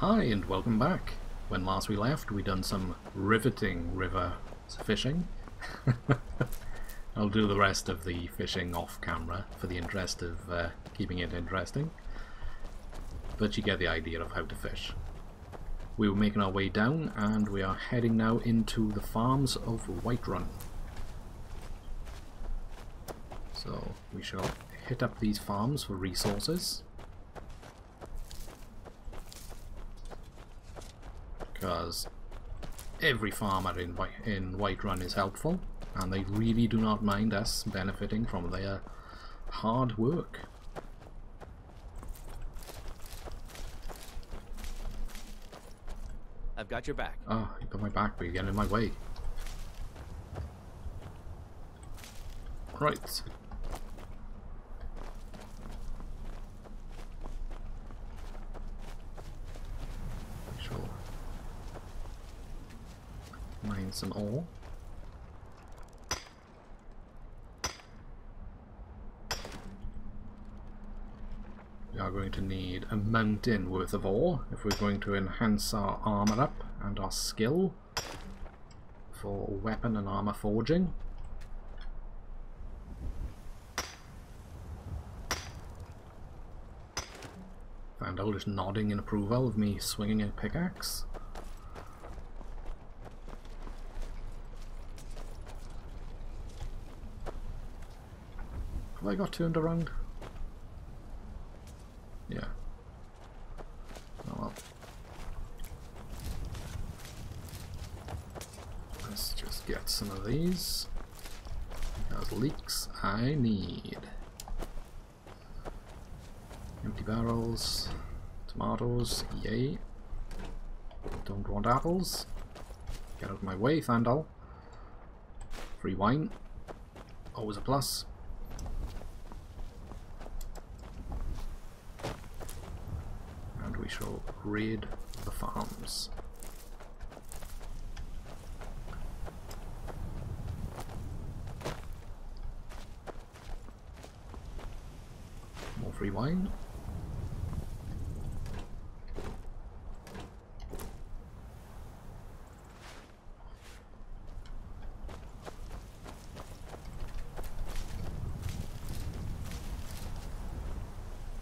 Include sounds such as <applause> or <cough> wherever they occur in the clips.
Hi and welcome back. When last we left we done some riveting river fishing. <laughs> I'll do the rest of the fishing off camera for the interest of uh, keeping it interesting. But you get the idea of how to fish. We were making our way down and we are heading now into the farms of Whiterun. So we shall hit up these farms for resources. Because every farmer in, White, in Whiterun is helpful and they really do not mind us benefiting from their hard work. I've got your back. Oh, you got my back, but you're getting in my way. Right. Some ore. We are going to need a mountain worth of ore if we're going to enhance our armor up and our skill for weapon and armor forging. Faendal just nodding in approval of me swinging a pickaxe. Have I got turned around? Yeah. Oh well. Let's just get some of these. Those leaks I need. Empty barrels. Tomatoes, yay. Don't want apples. Get out of my way, Faendal. Free wine. Always a plus. And we shall raid the farms. More free wine.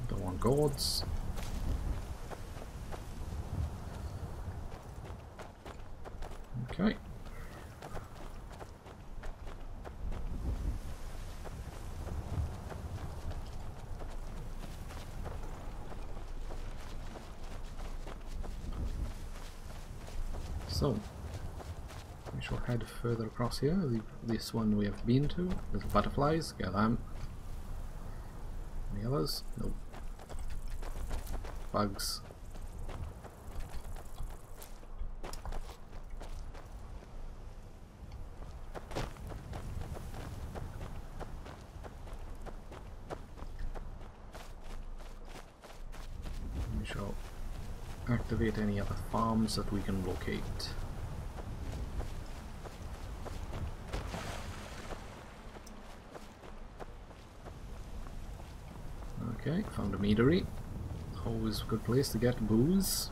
Don't want gourds. Okay. So, we shall head further across here. The, this one we have been to. Little butterflies, get them. Any others? Nope. Bugs. We shall activate any other farms that we can locate. Okay, found a meadery. Always a good place to get booze.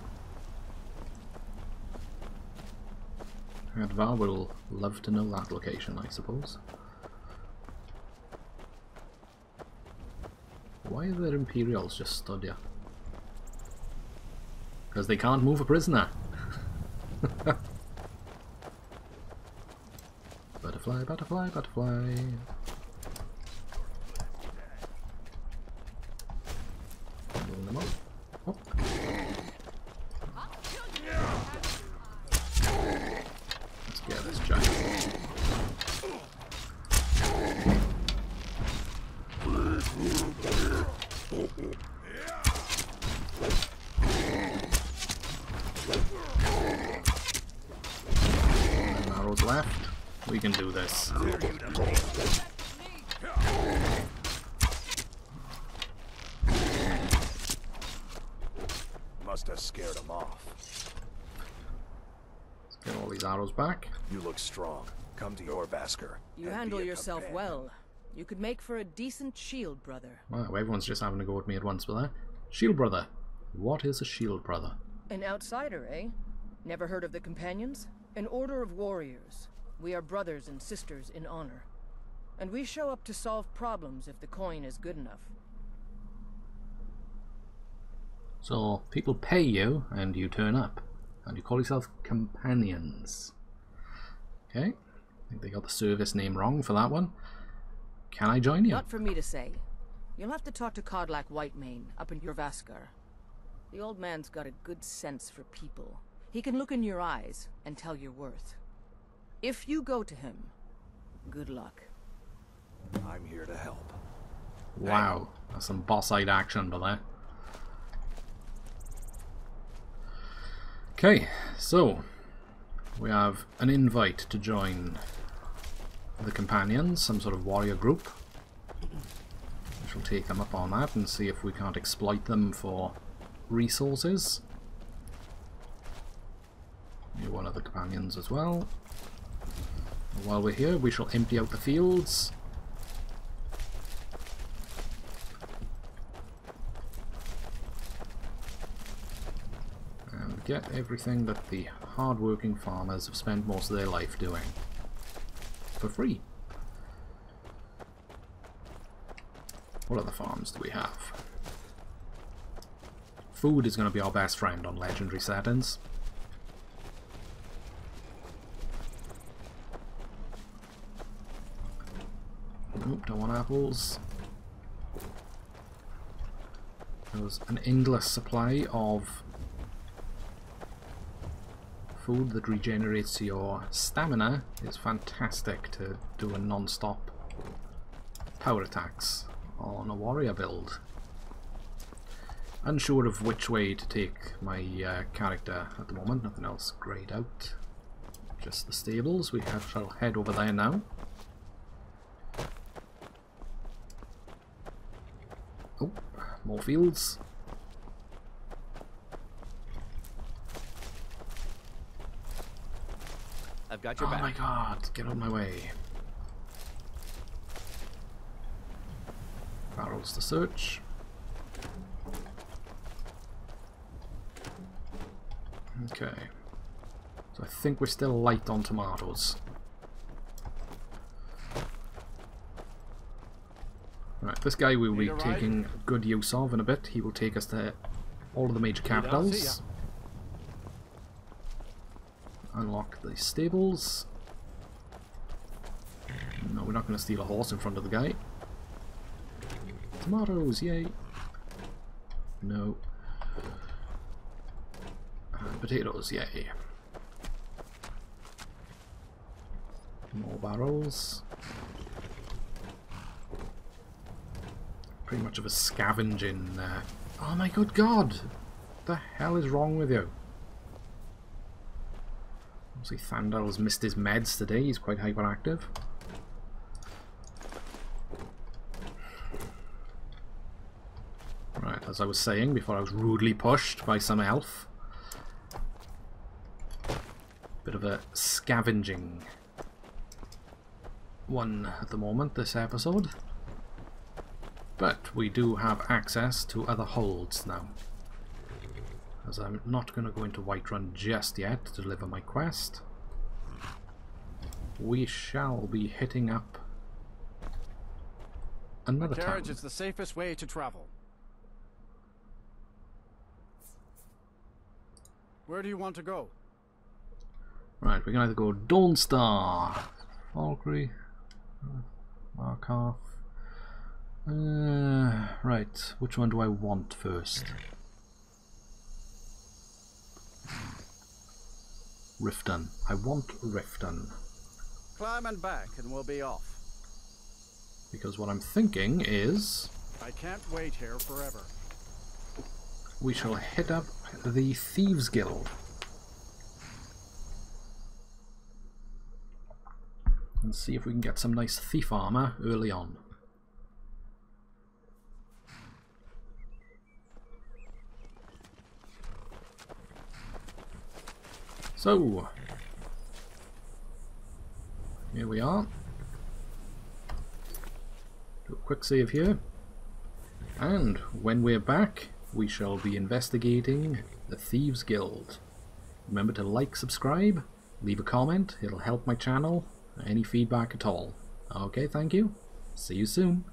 Advar will love to know that location, I suppose. Why are there Imperials just stood here? Because they can't move a prisoner. <laughs> butterfly, butterfly, butterfly. Arrows left. We can do this. Must have scared him off. Let's get all these arrows back. You look strong. Come to Jorrvaskr. You handle yourself companion. well. You could make for a decent shield, brother. Wow, everyone's just having a go at me at once with that. Shield brother. What is a shield brother? An outsider, eh? Never heard of the Companions? An order of warriors. We are brothers and sisters in honor. And we show up to solve problems if the coin is good enough. So people pay you and you turn up. And you call yourself companions. Okay. I think they got the service name wrong for that one. Can I join you? Not for me to say. You'll have to talk to Kodlak Whitemane up in Jorrvaskr. The old man's got a good sense for people. He can look in your eyes and tell your worth. If you go to him, good luck. I'm here to help. Wow. That's some boss-eyed action, but there. Okay, so we have an invite to join the companions, some sort of warrior group. We shall take them up on that and see if we can't exploit them for resources. One of the companions as well. While we're here, we shall empty out the fields. And get everything that the hard-working farmers have spent most of their life doing. For free. What other farms do we have? Food is going to be our best friend on legendary settings. Nope, don't want apples. There's an endless supply of food that regenerates your stamina It's fantastic to do a non-stop power attacks on a warrior build. Unsure of which way to take my uh, character at the moment, nothing else grayed out. Just the stables, we have, shall head over there now. Oh, more fields. I've got your Oh back. my god, get on my way. Barrels to search. Okay. So I think we're still light on tomatoes. Right, this guy we will be Need a ride? taking good use of in a bit. He will take us to all of the major I'll see ya. capitals. Unlock the stables. No, we're not going to steal a horse in front of the guy. Tomatoes, yay! No. Uh, potatoes, yay. More barrels. Pretty much of a scavenging. Uh... Oh my good god! What the hell is wrong with you? Obviously Faendal's missed his meds today, he's quite hyperactive. Right, as I was saying before I was rudely pushed by some elf. Bit of a scavenging one at the moment, this episode. But we do have access to other holds now. As I'm not going to go into Whiterun just yet to deliver my quest. We shall be hitting up another town. Carriage is the safest way to travel. Where do you want to go? Right, we can either go Dawnstar, Falkreath, Markarth. Uh, right, which one do I want first? Riften. I want Riften. Climb and back and we'll be off. Because what I'm thinking is I can't wait here forever. we shall hit up the Thieves Guild. And see if we can get some nice thief armor early on. So, here we are. Do a quick save here. And when we're back, we shall be investigating the Thieves Guild. Remember to like, subscribe, leave a comment, it'll help my channel, any feedback at all. Okay, thank you. See you soon.